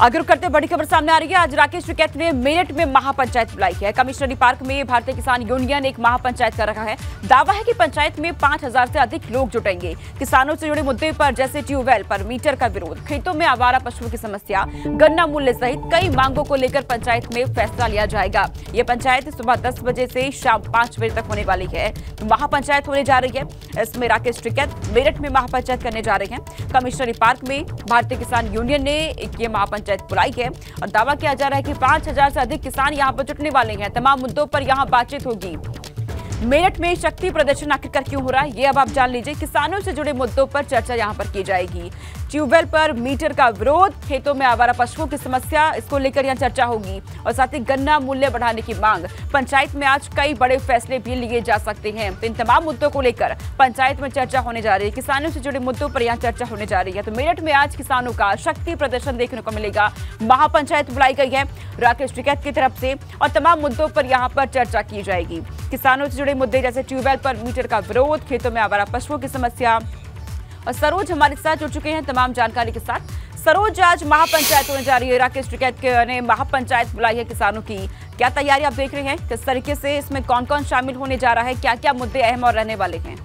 आगे करते बड़ी खबर सामने आ रही है। आज राकेश टिकैत ने मेरठ में महापंचायत बुलाई है। कमिश्नरी पार्क में भारतीय किसान यूनियन एक महापंचायत कर रखा है। दावा है कि पंचायत में 5000 से अधिक लोग जुटेंगे। किसानों से जुड़े मुद्दे पर जैसे ट्यूबवेल पर मीटर का विरोध, खेतों में आवारा पशुओं की समस्या, गन्ना मूल्य सहित कई मांगों को लेकर पंचायत में फैसला लिया जाएगा। ये पंचायत सुबह दस बजे से शाम पाँच बजे तक होने वाली है। महापंचायत होने जा रही है। इसमें राकेश टिकैत मेरठ में महापंचायत करने जा रहे हैं। कमिश्नरी पार्क में भारतीय किसान यूनियन ने एक ये महापंचायत बुलाई है और दावा किया जा रहा है कि पाँच हज़ार से अधिक किसान यहाँ पर जुटने वाले हैं। तमाम मुद्दों पर यहाँ बातचीत होगी। मेरठ में शक्ति प्रदर्शन आखिरकार क्यों हो रहा है? ये अब आप जान लीजिए। किसानों से जुड़े मुद्दों पर चर्चा यहाँ पर की जाएगी। ट्यूबवेल पर मीटर का विरोध। खेतों में आवारा पशुओं की समस्या, इसको लेकर यहाँ चर्चा होगी और साथ ही गन्ना मूल्य बढ़ाने की मांग। पंचायत में आज कई बड़े फैसले भी लिए जा सकते हैं। तो इन तमाम मुद्दों को लेकर पंचायत में चर्चा होने जा रही है। किसानों से जुड़े मुद्दों पर यहाँ चर्चा होने जा रही है। तो मेरठ में आज किसानों का शक्ति प्रदर्शन देखने को मिलेगा। महापंचायत बुलाई गई है राकेश टिकैत की तरफ़ से और तमाम मुद्दों पर यहाँ पर चर्चा की जाएगी। किसानों से जुड़े मुद्दे जैसे ट्यूबवेल पर मीटर का विरोध, खेतों में आवारा पशुओं की समस्या और सरोज हमारे साथ जुड़ चुके हैं तमाम जानकारी के साथ। सरोज, आज महापंचायत होने जा रही है। राकेश टिकैत ने महापंचायत बुलाई है किसानों की। क्या तैयारी आप देख रहे हैं? किस तरीके से इसमें कौन कौन शामिल होने जा रहा है? क्या क्या मुद्दे अहम और रहने वाले हैं?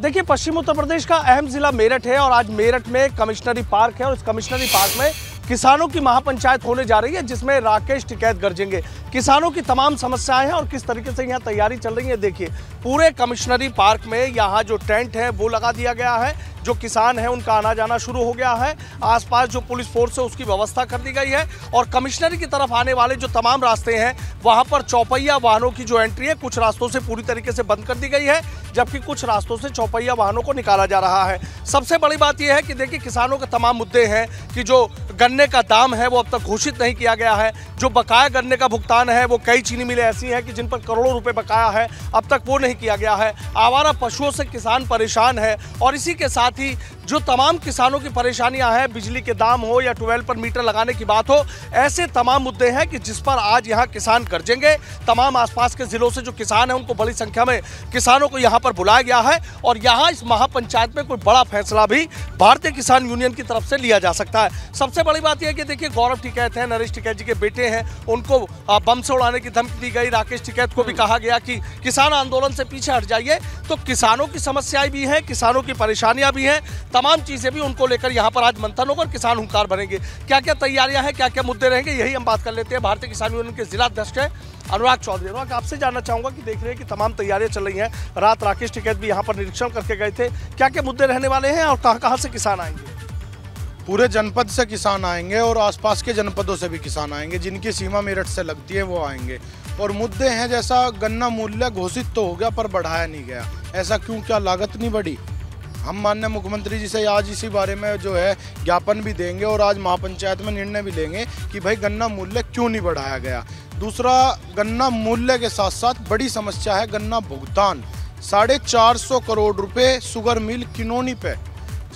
देखिए, पश्चिम उत्तर प्रदेश का अहम जिला मेरठ है और आज मेरठ में कमिश्नरी पार्क है और इस कमिश्नरी पार्क में किसानों की महापंचायत होने जा रही है, जिसमें राकेश टिकैत गर्जेंगे। किसानों की तमाम समस्याएँ हैं और किस तरीके से यहाँ तैयारी चल रही है, देखिए। पूरे कमिश्नरी पार्क में यहाँ जो टेंट है, वो लगा दिया गया है। जो किसान है, उनका आना जाना शुरू हो गया है। आसपास जो पुलिस फोर्स है, उसकी व्यवस्था कर दी गई है। और कमिश्नरी की तरफ़ आने वाले जो तमाम रास्ते हैं, वहाँ पर चौपहिया वाहनों की जो एंट्री है, कुछ रास्तों से पूरी तरीके से बंद कर दी गई है, जबकि कुछ रास्तों से चौपहिया वाहनों को निकाला जा रहा है। सबसे बड़ी बात यह है कि देखिए, किसानों के तमाम मुद्दे हैं कि जो गन्ने का दाम है, वो अब तक घोषित नहीं किया गया है। जो बकाया गन्ने का भुगतान है, वो कई चीनी मिलें ऐसी हैं कि जिन पर करोड़ों रुपए बकाया है, अब तक वो नहीं किया गया है। आवारा पशुओं से किसान परेशान है और इसी के साथ ही जो तमाम किसानों की परेशानियाँ हैं बिजली के दाम हो या ट्वेल्व पर मीटर लगाने की बात हो ऐसे तमाम मुद्दे हैं कि जिस पर आज यहाँ किसान गरजेंगे। तमाम आसपास के जिलों से जो किसान हैं उनको बड़ी संख्या में किसानों को यहाँ पर बुलाया गया है और यहाँ इस महापंचायत में कोई बड़ा फैसला भी भारतीय किसान यूनियन की तरफ़ से लिया जा सकता है। सबसे बड़ी बात यह कि देखिए गौरव टिकैत हैं नरेश टिकैत जी के बेटे हैं उनको बम से उड़ाने की धमकी दी गई। राकेश टिकैत को भी हम्म। कहा गया कि किसान आंदोलन से पीछे हट जाइए। तो किसानों की समस्याएँ भी हैं किसानों की परेशानियाँ भी हैं। तमाम चीज़ें भी उनको लेकर यहाँ पर आज मंथन होकर किसान हुंकार बनेंगे क्या क्या तैयारियाँ हैं क्या क्या मुद्दे रहेंगे, यही हम बात कर लेते हैं। भारतीय किसान यूनियन के जिला अध्यक्ष है अनुराग चौधरी। अनुराग, आपसे जानना चाहूँगा कि देख रहे हैं कि तमाम तैयारियाँ चल रही हैं। रात राकेश टिकैत भी यहाँ पर निरीक्षण करके गए थे। क्या क्या मुद्दे रहने वाले हैं और कहाँ कहाँ से किसान आएँगे? पूरे जनपद से किसान आएँगे और आसपास के जनपदों से भी किसान आएँगे। जिनकी सीमा मेरठ से लगती है, वो आएँगे। और मुद्दे हैं, जैसा गन्ना मूल्य घोषित तो हो गया पर बढ़ाया नहीं गया। ऐसा क्यों? क्या लागत नहीं बढ़ी? हम माननीय मुख्यमंत्री जी से आज इसी बारे में जो है ज्ञापन भी देंगे और आज महापंचायत में निर्णय भी लेंगे कि भाई गन्ना मूल्य क्यों नहीं बढ़ाया गया। दूसरा, गन्ना मूल्य के साथ साथ बड़ी समस्या है गन्ना भुगतान। साढ़े चार सौ करोड़ रुपए शुगर मिल किनोनी पे,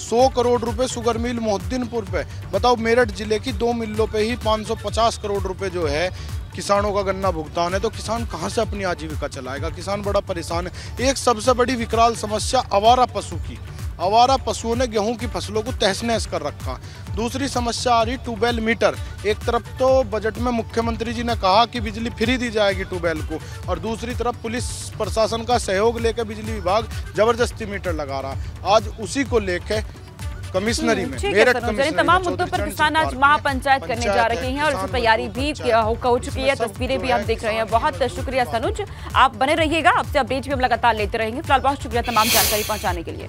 सौ करोड़ रुपए शुगर मिल मोहद्दीनपुर पे। बताओ, मेरठ ज़िले की दो मिलों पे ही 550 करोड़ रुपए जो है किसानों का गन्ना भुगतान है तो किसान कहाँ से अपनी आजीविका चलाएगा? किसान बड़ा परेशान है। एक सबसे बड़ी विकराल समस्या आवारा पशु की। आवारा पशुओं ने गेहूँ की फ़सलों को तहस नहस कर रखा। दूसरी समस्या आ रही ट्यूबवेल मीटर। एक तरफ़ तो बजट में मुख्यमंत्री जी ने कहा कि बिजली फ्री दी जाएगी ट्यूबवेल को और दूसरी तरफ़ पुलिस प्रशासन का सहयोग लेकर बिजली विभाग ज़बरदस्ती मीटर लगा रहा। आज उसी को लेकर कमिश्नरी में मेरठ तमाम मुद्दों पर किसान आज महापंचायत करने जा रहे हैं और उसकी तैयारी भी हो चुकी है तस्वीरें भी हम देख रहे हैं। बहुत शुक्रिया सनुज आप बने रहिएगा आपसे अपडेट भी हम लगातार लेते रहेंगे। फ़िलहाल बहुत शुक्रिया तमाम जानकारी पहुँचाने के लिए।